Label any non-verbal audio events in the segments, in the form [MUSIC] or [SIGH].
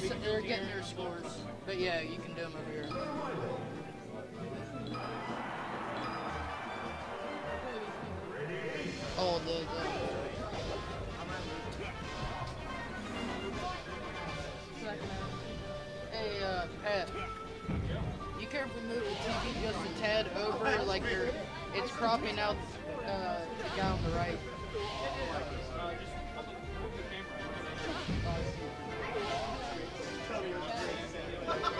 they're, they're getting their scores. But yeah, you can do them over here. Oh, the, the Hey, uh, Pat. You care if we move the TV just a tad over, like you're, it's cropping out uh, the guy on the right.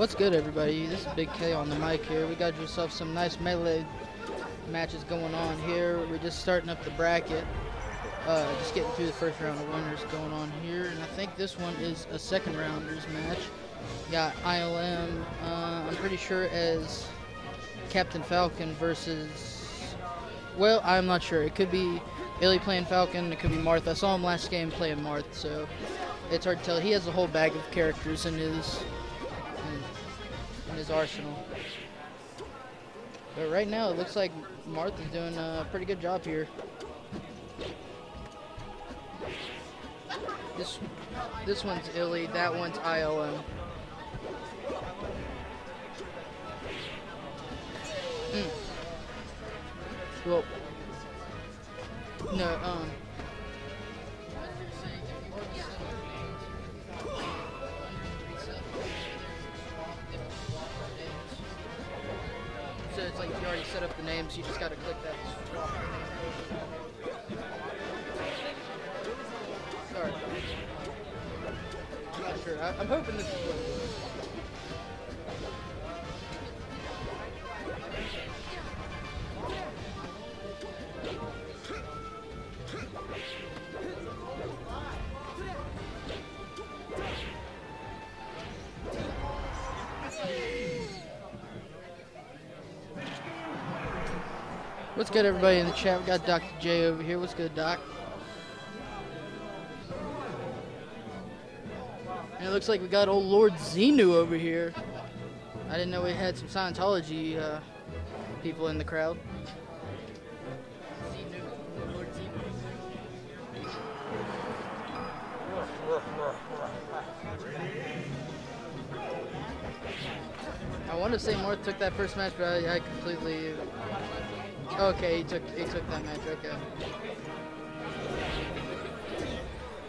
What's good, everybody? This is Big K on the mic here. We got yourself some nice melee matches going on here. We're just starting up the bracket. Uh, just getting through the first round of winners going on here. And I think this one is a second rounders match. Got ILM, uh, I'm pretty sure, as Captain Falcon versus. Well, I'm not sure. It could be Illi playing Falcon, it could be Marth. I saw him last game playing Marth, so it's hard to tell. He has a whole bag of characters in his his arsenal. But right now, it looks like Marth's doing a pretty good job here. This this one's Illi, that one's ILM. Mm. Well, no, um. Like you already set up the names, you just gotta click that. Sorry. I'm not sure. I, I'm hoping this is what What's good, everybody in the chat? We got Dr. J over here. What's good, Doc? And it looks like we got old Lord Xenu over here. I didn't know we had some Scientology uh, people in the crowd. I want to say Marth took that first match, but I, I completely. Okay, he took he took that match. Okay.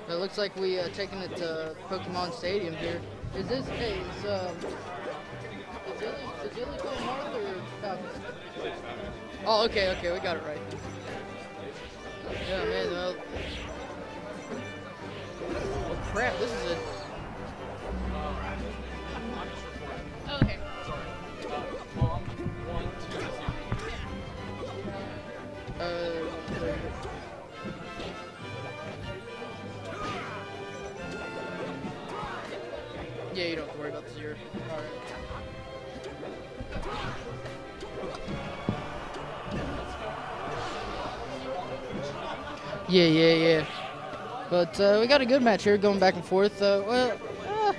It looks like we uh, taking it to Pokemon Stadium here. Is this hey is um is Illi is Illi or Falcon? Oh, okay, okay, we got it right. Yeah, yeah, yeah. But uh, we got a good match here going back and forth. Uh, well, uh,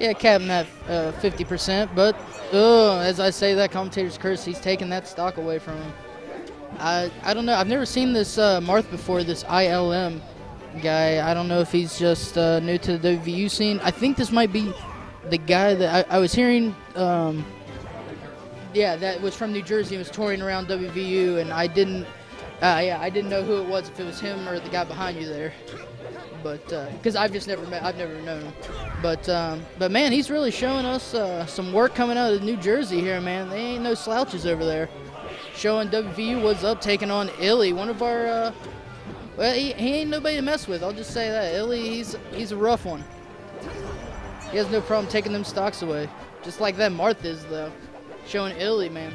yeah, Captain at uh, 50%, but as I say, that commentator's curse, he's taking that stock away from him. I I don't know. I've never seen this uh, Marth before. This ILM guy. I don't know if he's just uh, new to the WVU scene. I think this might be the guy that I, I was hearing. Um, yeah, that was from New Jersey. and was touring around WVU, and I didn't. Uh, yeah, I didn't know who it was. If it was him or the guy behind you there. But because I've just never met, I've never known him. But um, but man, he's really showing us uh, some work coming out of New Jersey here, man. They ain't no slouches over there showing WVU what's up, taking on Illi, one of our. Uh, well, he, he ain't nobody to mess with. I'll just say that Illi, he's he's a rough one. He has no problem taking them stocks away, just like that Marth is though. Showing Illi, man.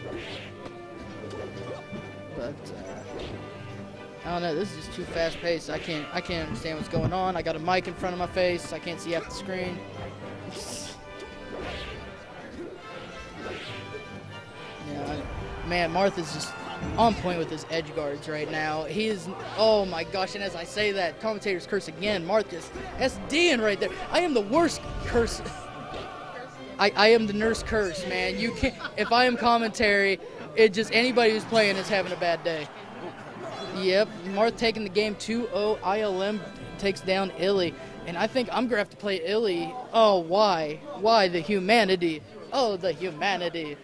But uh, I don't know. This is just too fast paced. I can't. I can't understand what's going on. I got a mic in front of my face. I can't see half the screen. Yeah, I- man, Marth's just on point with his edge guards right now. He is. Oh my gosh! And as I say that, commentators curse again. Marth's SDing right there. I am the worst curse. [LAUGHS] I, I am the nurse curse, man. You can't. If I am commentary, it just anybody who's playing is having a bad day. Yep, Marth taking the game 2-0. ILM takes down Illi, and I think I'm gonna have to play Illi. Oh, why? Why the humanity? Oh, the humanity.